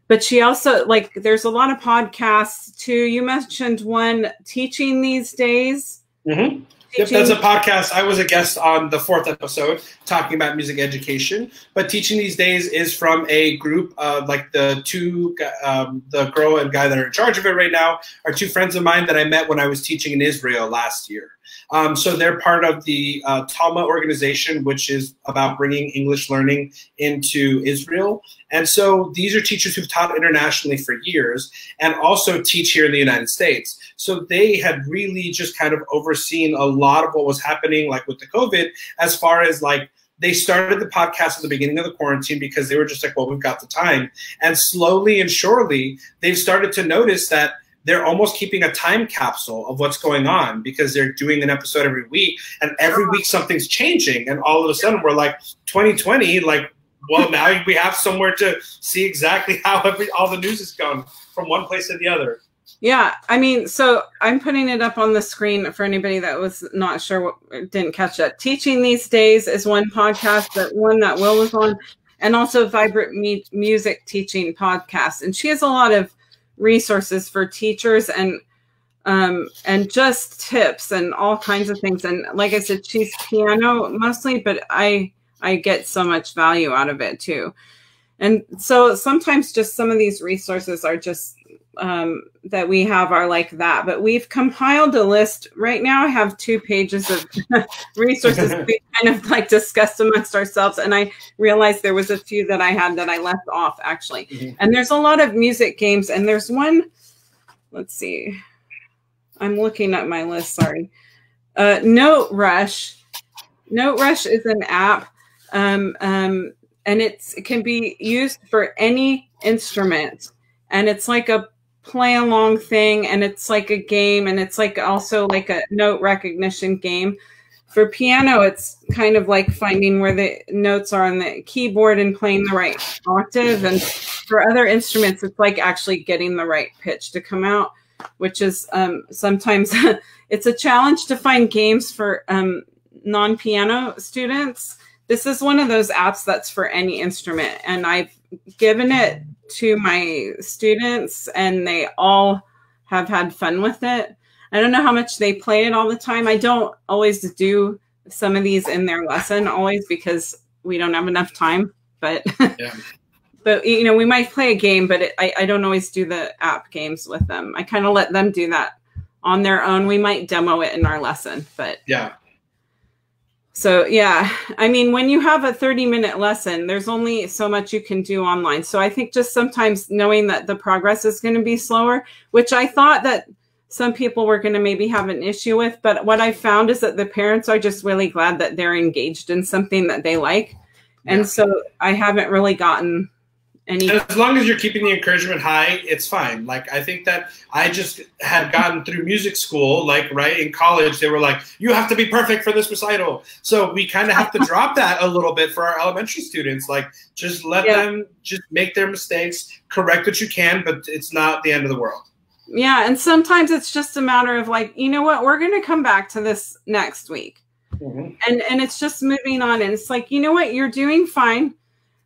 but she also like there's a lot of podcasts too you mentioned one teaching these days mm-hmm. Yep, that's a podcast. I was a guest on the fourth episode talking about music education. But teaching these days is from a group of like the two, um, the girl and guy that are in charge of it right now are two friends of mine that I met when I was teaching in Israel last year. Um, so they're part of the uh, Talma organization, which is about bringing English learning into Israel. And so these are teachers who've taught internationally for years and also teach here in the United States. So they had really just kind of overseen a lot of what was happening, like with the COVID, as far as like they started the podcast at the beginning of the quarantine because they were just like, well, we've got the time. And slowly and surely, they've started to notice that they're almost keeping a time capsule of what's going on because they're doing an episode every week and every week something's changing and all of a sudden we're like 2020 like well, now we have somewhere to see exactly how every, all the news has gone from one place to the other. Yeah, I mean, so I'm putting it up on the screen for anybody that was not sure what didn't catch that. Teaching these days is one podcast that one that Will was on, and also Vibrant Me- Music Teaching podcast, and she has a lot of resources for teachers and um, and just tips and all kinds of things. And like I said, she's piano mostly, but I I get so much value out of it too. And so sometimes just some of these resources are just um, that we have are like that. But we've compiled a list right now. I have two pages of resources we kind of like discussed amongst ourselves. And I realized there was a few that I had that I left off actually. Mm-hmm. And there's a lot of music games. And there's one, let's see. I'm looking at my list. Sorry. Uh, Note Rush. Note Rush is an app um, um, and it's it can be used for any instrument and it's like a play along thing and it's like a game and it's like also like a note recognition game. For piano it's kind of like finding where the notes are on the keyboard and playing the right octave and for other instruments it's like actually getting the right pitch to come out which is um, sometimes it's a challenge to find games for um, non-piano students. This is one of those apps that's for any instrument and i've given it to my students and they all have had fun with it. I don't know how much they play it all the time. I don't always do some of these in their lesson always because we don't have enough time but yeah. but you know we might play a game but it, I, I don't always do the app games with them. I kind of let them do that on their own. We might demo it in our lesson but yeah so yeah, I mean, when you have a 30 minute lesson, there's only so much you can do online. So I think just sometimes knowing that the progress is going to be slower, which I thought that some people were going to maybe have an issue with, but what I found is that the parents are just really glad that they're engaged in something that they like. And yeah. so I haven't really gotten any as long as you're keeping the encouragement high it's fine. Like i think that i just had gotten through music school like right in college they were like you have to be perfect for this recital. So we kind of have to drop that a little bit for our elementary students. Like just let yeah. them just make their mistakes correct what you can but it's not the end of the world. Yeah and sometimes it's just a matter of like you know what? We're going to come back to this next week. Mm-hmm. and and it's just moving on and it's like you know what? You're doing fine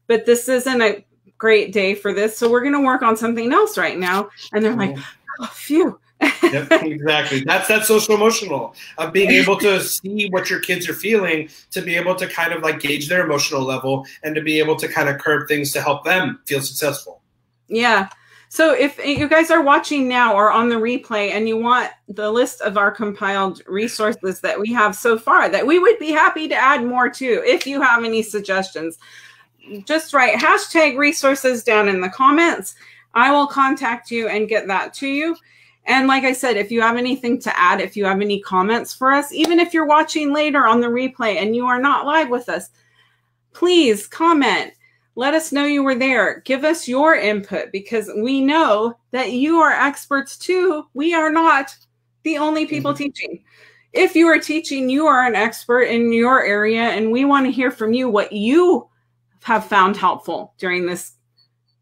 but this isn't a great day for this. So we're going to work on something else right now. And they're like, oh, phew. yep, exactly. That's that social emotional of being able to see what your kids are feeling, to be able to kind of like gauge their emotional level, and to be able to kind of curb things to help them feel successful. Yeah. So if you guys are watching now or on the replay and you want the list of our compiled resources that we have so far, that we would be happy to add more to if you have any suggestions just write hashtag resources down in the comments. I will contact you and get that to you. And like I said, if you have anything to add, if you have any comments for us, even if you're watching later on the replay and you are not live with us, please comment. Let us know you were there. Give us your input because we know that you are experts too. We are not the only people mm-hmm. teaching. If you are teaching, you are an expert in your area, and we want to hear from you what you have found helpful during this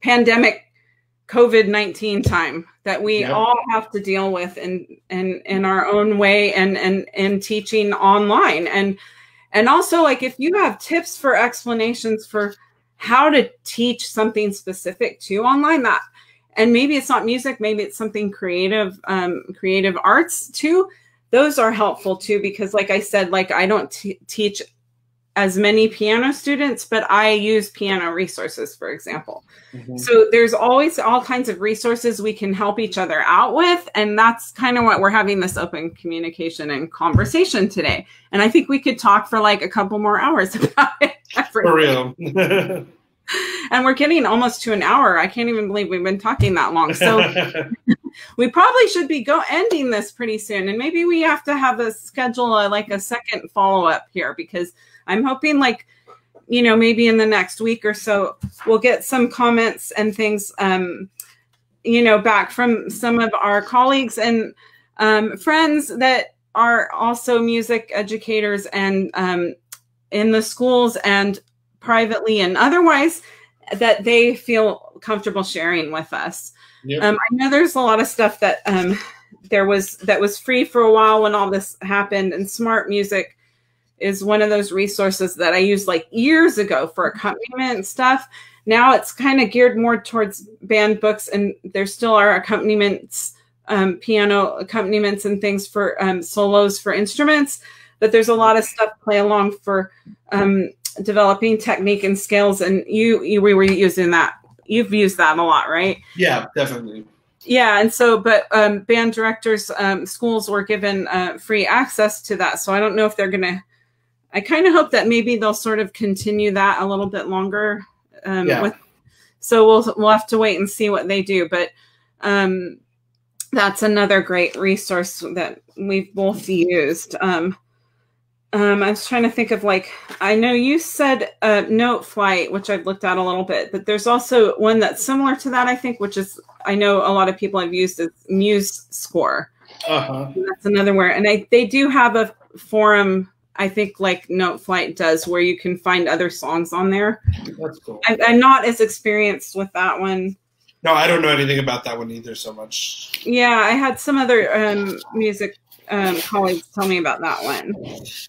pandemic COVID 19 time that we yep. all have to deal with in, in, in our own way and, and, and teaching online. And, and also like, if you have tips for explanations for how to teach something specific to online that, and maybe it's not music, maybe it's something creative, um, creative arts too. Those are helpful too, because like I said, like I don't t- teach as many piano students, but I use piano resources, for example. Mm-hmm. So there's always all kinds of resources we can help each other out with. And that's kind of what we're having this open communication and conversation today. And I think we could talk for like a couple more hours about it. For real. and we're getting almost to an hour. I can't even believe we've been talking that long. So we probably should be go ending this pretty soon. And maybe we have to have a schedule a, like a second follow up here because I'm hoping like you know maybe in the next week or so we'll get some comments and things um you know back from some of our colleagues and um, friends that are also music educators and um, in the schools and privately and otherwise that they feel comfortable sharing with us. Yep. Um, I know there's a lot of stuff that um, there was that was free for a while when all this happened, and Smart Music is one of those resources that I used like years ago for accompaniment and stuff. Now it's kind of geared more towards band books, and there still are accompaniments, um, piano accompaniments, and things for um, solos for instruments. But there's a lot of stuff play along for um, developing technique and skills, and you, you we were using that. You've used that a lot, right? Yeah, definitely. Yeah, and so, but um, band directors, um, schools were given uh, free access to that. So I don't know if they're gonna. I kind of hope that maybe they'll sort of continue that a little bit longer. Um, Yeah. with, so we'll we'll have to wait and see what they do. But um, that's another great resource that we've both used. Um, um, I was trying to think of like I know you said uh, Note Flight, which I've looked at a little bit, but there's also one that's similar to that. I think, which is I know a lot of people have used is Muse Score. Uh huh. That's another where, and I, they do have a forum. I think like Noteflight does, where you can find other songs on there. That's cool. I, I'm not as experienced with that one. No, I don't know anything about that one either so much. Yeah, I had some other um, music um, colleagues tell me about that one.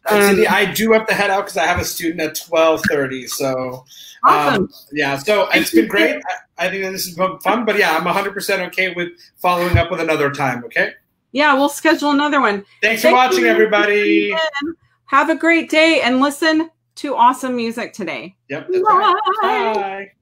Um, Cindy, I do have to head out because I have a student at twelve thirty. So Awesome. um, yeah, so it's been great. I, I think that this has been fun, but yeah, I'm 100 percent okay with following up with another time. Okay. yeah, we'll schedule another one. Thanks for watching, you. everybody. Have a great day and listen to awesome music today. Yep. That's right. Bye. Bye.